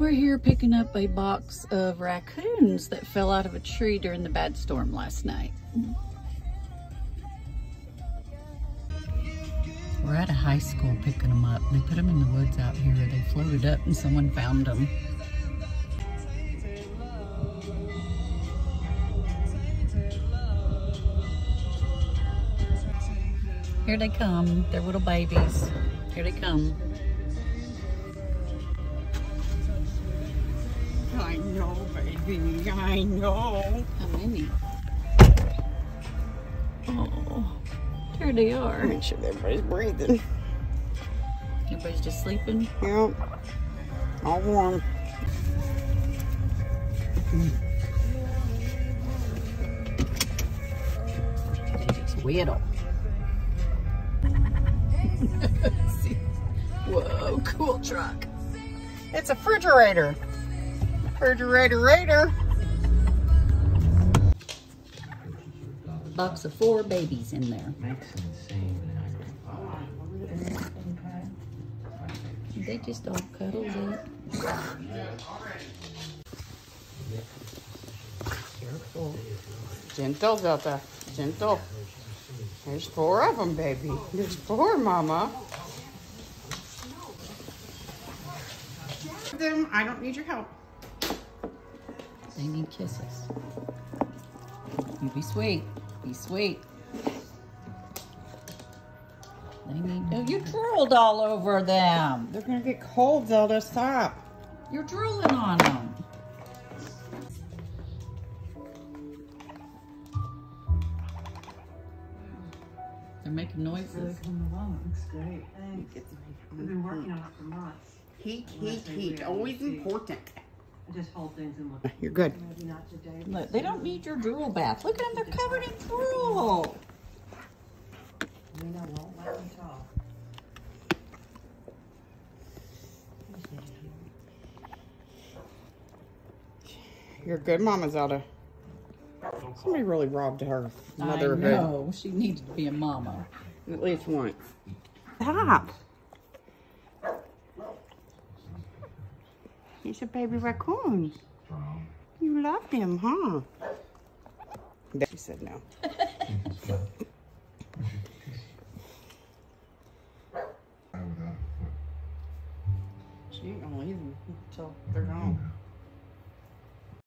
We're here picking up a box of raccoons that fell out of a tree during the bad storm last night. We're at a high school picking them up. They put them in the woods out here. They floated up and someone found them. Here they come. They're little babies. Here they come. Baby. I know. How many? Oh, there they are. Make sure everybody's breathing. Everybody's just sleeping. Yep. All warm. Just whittle. Whoa, cool truck. It's a refrigerator. Refrigerator raider. Box of four babies in there. They just all cuddled up. Careful. Gentle, Delta. Gentle. There's four of them, baby. There's four, Mama. Them, I don't need your help. They need kisses. You be sweet. Be sweet. They need. Oh, you drooled all over them. They're gonna get cold, Zelda. Stop. You're drooling on them. They're making noises. coming along. Looks great. Thanks. We've been working on it for months. Heat, heat, heat. Always important. I just hold things and look. You're good. Maybe not today. Look, they don't need your drool bath. Look at them, they're covered in drool. Lena won't let me talk. You're good, Mama Zelda. Somebody really robbed her motherhood. I motherhood. know. She needs to be a mama. At least once. Stop. These are baby raccoons. You love them, huh? She said no. she ain't gonna leave them until they're gone.